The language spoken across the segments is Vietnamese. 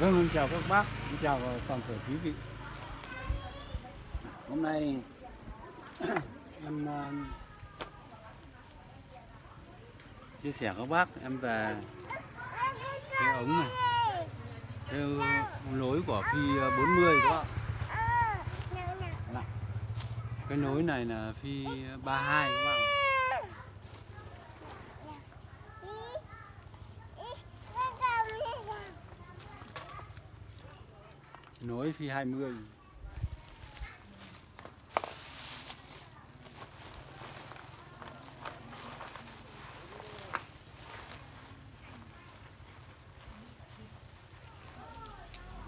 Vâng, xin chào các bác, xin chào toàn thể quý vị. Hôm nay em uh, chia sẻ các bác em về cái ống này, theo lối của phi ờ, 40 các bạn. Cái nối này là phi 32 các bạn. Nối phi 20.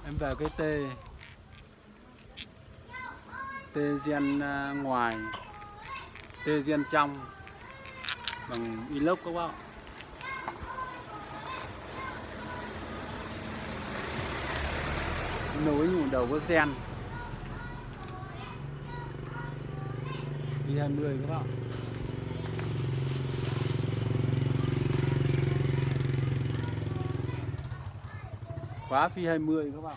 Em vào cái tê. Tê gen à, ngoài. Tê gen trong. Bằng inox các bạn núi nhưng đầu có gen. Đi 20 các bạn. Khóa phi 20 các bạn.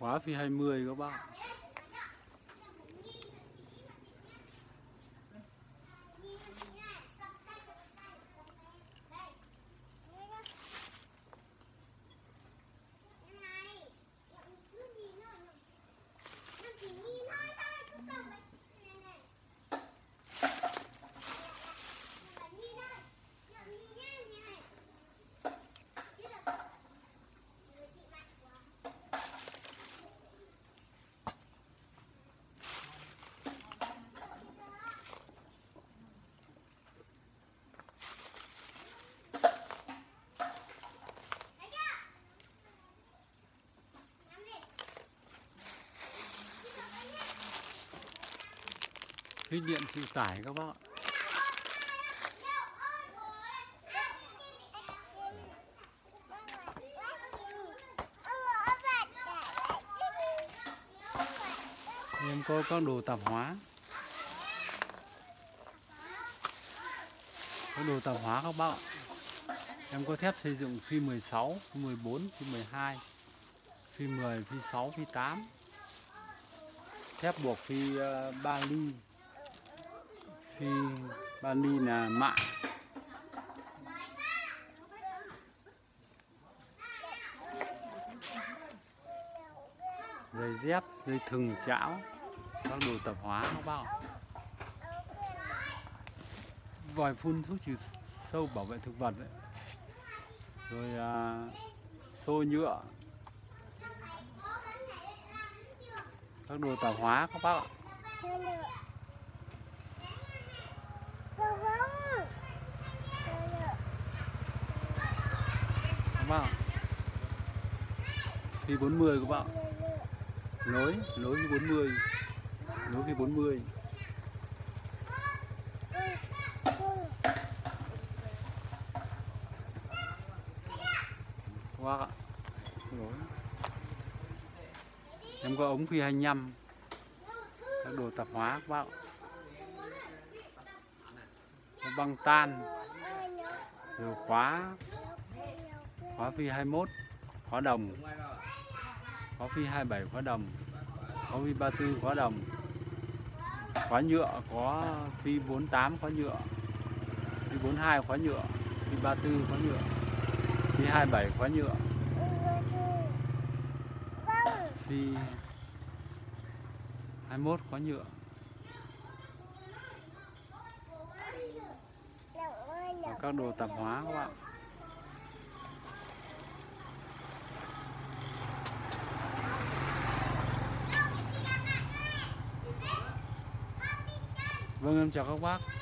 Khóa phi 20 các bạn. Thí nghiệm chịu tải các bác ạ. Em có các đồ tạp hóa. Có đồ tạp hóa các bác ạ. Em có thép xây dựng phi 16, phi 14, phi 12 Phi 10, phi 6, phi 8 Thép buộc phi ờ, uh, 3 ly. Phi 3 là mạ Giày dép, dây thừng chảo Các đồ tạp hóa các bác Vòi phun thuốc trừ sâu bảo vệ thực vật đấy. Rồi à, xô nhựa. Các đồ tạp hóa các bác ạ. Các khi 40 các bạn. Nối nối phi 40 nối phi 40 các bác ạ. Nối. Em có ống phi 25 các đồ tạp hóa các bạn. Băng tan. Rồi khóa khóa phi 21 khóa đồng. Khóa phi 27 khóa đồng. Khóa phi 34 khóa đồng. Khóa nhựa có phi 48 khóa nhựa. Phi 42 khóa nhựa. Phi 34 khóa nhựa. Phi 27 khóa nhựa. Phi 21 khóa nhựa. Và các đồ tạp hóa các bạn. Vâng em chào các bác.